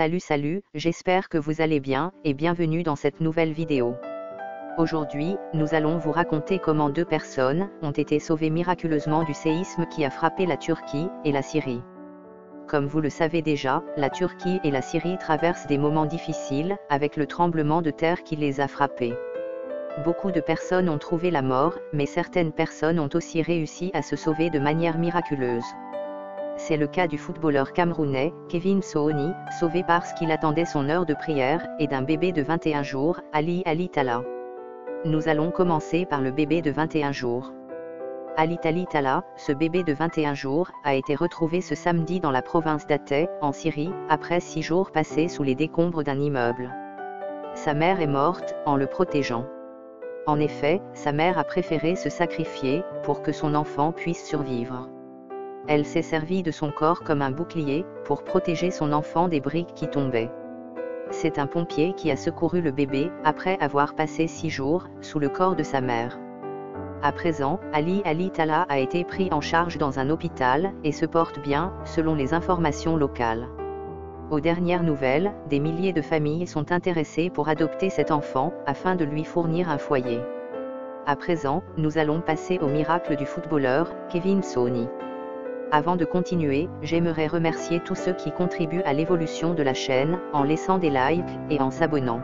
Salut salut, j'espère que vous allez bien, et bienvenue dans cette nouvelle vidéo. Aujourd'hui, nous allons vous raconter comment deux personnes ont été sauvées miraculeusement du séisme qui a frappé la Turquie et la Syrie. Comme vous le savez déjà, la Turquie et la Syrie traversent des moments difficiles, avec le tremblement de terre qui les a frappés. Beaucoup de personnes ont trouvé la mort, mais certaines personnes ont aussi réussi à se sauver de manière miraculeuse. C'est le cas du footballeur camerounais, Kevin Sooni, sauvé parce qu'il attendait son heure de prière, et d'un bébé de 21 jours, Ali Ali Tala. Nous allons commencer par le bébé de 21 jours. Ali Ali Tala, ce bébé de 21 jours, a été retrouvé ce samedi dans la province d'Atay, en Syrie, après six jours passés sous les décombres d'un immeuble. Sa mère est morte, en le protégeant. En effet, sa mère a préféré se sacrifier, pour que son enfant puisse survivre. Elle s'est servie de son corps comme un bouclier, pour protéger son enfant des briques qui tombaient. C'est un pompier qui a secouru le bébé, après avoir passé six jours, sous le corps de sa mère. À présent, Ali Ali Tala a été pris en charge dans un hôpital, et se porte bien, selon les informations locales. Aux dernières nouvelles, des milliers de familles sont intéressées pour adopter cet enfant, afin de lui fournir un foyer. À présent, nous allons passer au miracle du footballeur, Kevin Sony. Avant de continuer, j'aimerais remercier tous ceux qui contribuent à l'évolution de la chaîne, en laissant des likes, et en s'abonnant.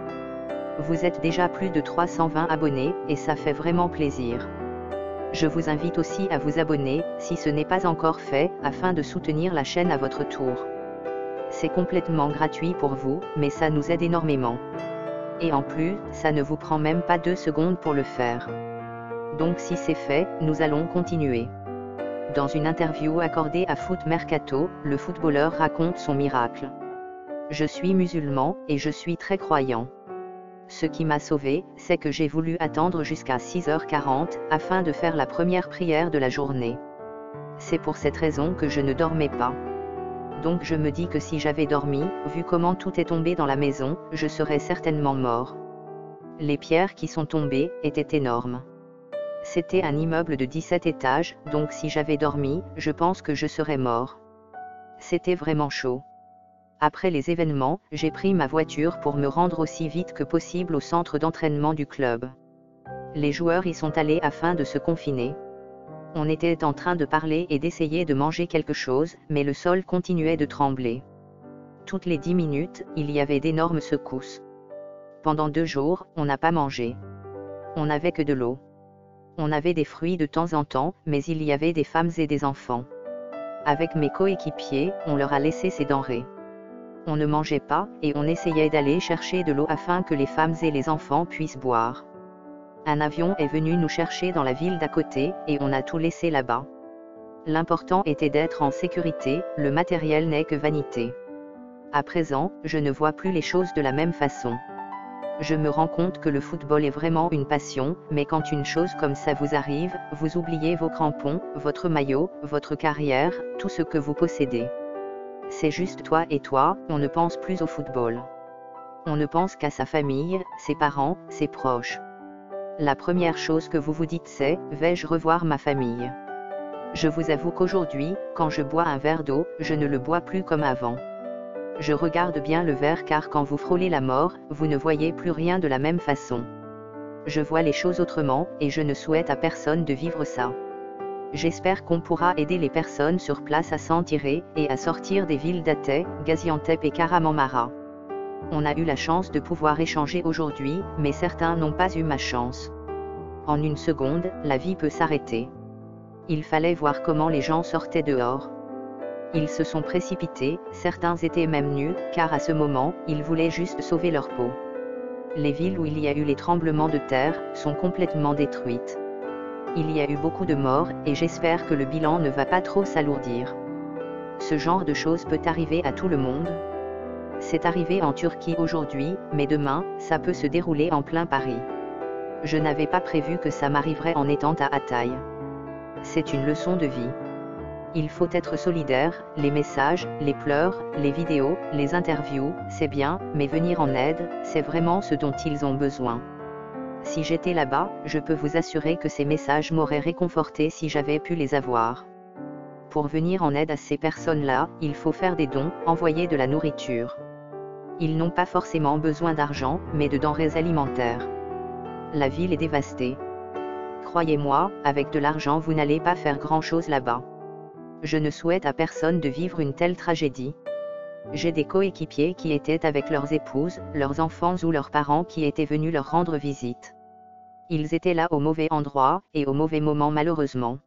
Vous êtes déjà plus de 320 abonnés, et ça fait vraiment plaisir. Je vous invite aussi à vous abonner, si ce n'est pas encore fait, afin de soutenir la chaîne à votre tour. C'est complètement gratuit pour vous, mais ça nous aide énormément. Et en plus, ça ne vous prend même pas deux secondes pour le faire. Donc si c'est fait, nous allons continuer. Dans une interview accordée à Foot Mercato, le footballeur raconte son miracle. Je suis musulman, et je suis très croyant. Ce qui m'a sauvé, c'est que j'ai voulu attendre jusqu'à 6h40, afin de faire la première prière de la journée. C'est pour cette raison que je ne dormais pas donc je me dis que si j'avais dormi, vu comment tout est tombé dans la maison, je serais certainement mort. Les pierres qui sont tombées étaient énormes. C'était un immeuble de 17 étages, donc si j'avais dormi, je pense que je serais mort. C'était vraiment chaud. Après les événements, j'ai pris ma voiture pour me rendre aussi vite que possible au centre d'entraînement du club. Les joueurs y sont allés afin de se confiner on était en train de parler et d'essayer de manger quelque chose, mais le sol continuait de trembler. Toutes les dix minutes, il y avait d'énormes secousses. Pendant deux jours, on n'a pas mangé. On n'avait que de l'eau. On avait des fruits de temps en temps, mais il y avait des femmes et des enfants. Avec mes coéquipiers, on leur a laissé ces denrées. On ne mangeait pas, et on essayait d'aller chercher de l'eau afin que les femmes et les enfants puissent boire un avion est venu nous chercher dans la ville d'à côté, et on a tout laissé là-bas. L'important était d'être en sécurité, le matériel n'est que vanité. À présent, je ne vois plus les choses de la même façon. Je me rends compte que le football est vraiment une passion, mais quand une chose comme ça vous arrive, vous oubliez vos crampons, votre maillot, votre carrière, tout ce que vous possédez. C'est juste toi et toi, on ne pense plus au football. On ne pense qu'à sa famille, ses parents, ses proches. La première chose que vous vous dites c'est, vais-je revoir ma famille? Je vous avoue qu'aujourd'hui, quand je bois un verre d'eau, je ne le bois plus comme avant. Je regarde bien le verre car quand vous frôlez la mort, vous ne voyez plus rien de la même façon. Je vois les choses autrement, et je ne souhaite à personne de vivre ça. J'espère qu'on pourra aider les personnes sur place à s'en tirer, et à sortir des villes d'Atay, Gaziantep et Karamamara. On a eu la chance de pouvoir échanger aujourd'hui, mais certains n'ont pas eu ma chance. En une seconde, la vie peut s'arrêter. Il fallait voir comment les gens sortaient dehors. Ils se sont précipités, certains étaient même nus, car à ce moment, ils voulaient juste sauver leur peau. Les villes où il y a eu les tremblements de terre, sont complètement détruites. Il y a eu beaucoup de morts, et j'espère que le bilan ne va pas trop s'alourdir. Ce genre de choses peut arriver à tout le monde, c'est arrivé en Turquie aujourd'hui, mais demain, ça peut se dérouler en plein Paris. Je n'avais pas prévu que ça m'arriverait en étant à Hatay. C'est une leçon de vie. Il faut être solidaire, les messages, les pleurs, les vidéos, les interviews, c'est bien, mais venir en aide, c'est vraiment ce dont ils ont besoin. Si j'étais là-bas, je peux vous assurer que ces messages m'auraient réconforté si j'avais pu les avoir. Pour venir en aide à ces personnes-là, il faut faire des dons, envoyer de la nourriture. Ils n'ont pas forcément besoin d'argent, mais de denrées alimentaires. La ville est dévastée. Croyez-moi, avec de l'argent vous n'allez pas faire grand-chose là-bas. Je ne souhaite à personne de vivre une telle tragédie. J'ai des coéquipiers qui étaient avec leurs épouses, leurs enfants ou leurs parents qui étaient venus leur rendre visite. Ils étaient là au mauvais endroit, et au mauvais moment malheureusement.